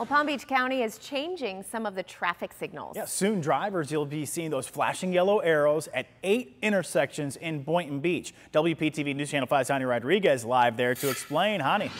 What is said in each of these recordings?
Well, Palm Beach County is changing some of the traffic signals. Yeah, soon drivers, you'll be seeing those flashing yellow arrows at eight intersections in Boynton Beach. WPTV News Channel 5's Hani Rodriguez live there to explain. Hani.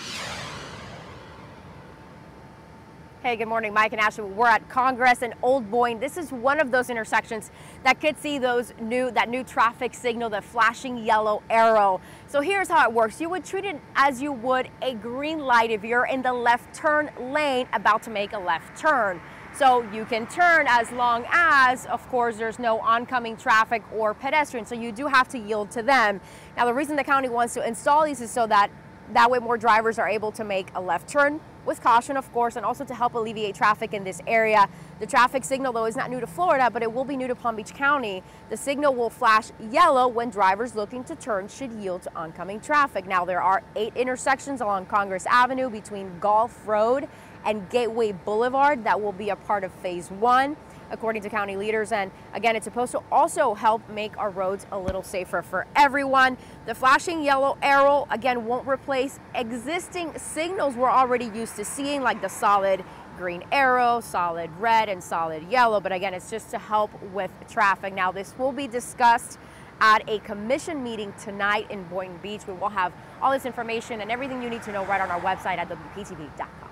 Hey, good morning, Mike and Ashley. We're at Congress and Old Boyne. This is one of those intersections that could see those new that new traffic signal, the flashing yellow arrow. So here's how it works. You would treat it as you would a green light if you're in the left turn lane about to make a left turn. So you can turn as long as, of course, there's no oncoming traffic or pedestrians. So you do have to yield to them. Now, the reason the county wants to install these is so that that way more drivers are able to make a left turn with caution, of course, and also to help alleviate traffic in this area. The traffic signal, though, is not new to Florida, but it will be new to Palm Beach County. The signal will flash yellow when drivers looking to turn should yield to oncoming traffic. Now, there are eight intersections along Congress Avenue between Golf Road and Gateway Boulevard that will be a part of phase one according to county leaders. And again, it's supposed to also help make our roads a little safer for everyone. The flashing yellow arrow, again, won't replace existing signals we're already used to seeing, like the solid green arrow, solid red, and solid yellow. But again, it's just to help with traffic. Now, this will be discussed at a commission meeting tonight in Boynton Beach. We will have all this information and everything you need to know right on our website at WPTV.com.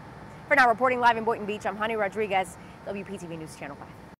For now, reporting live in Boynton Beach, I'm Hani Rodriguez, WPTV News Channel 5.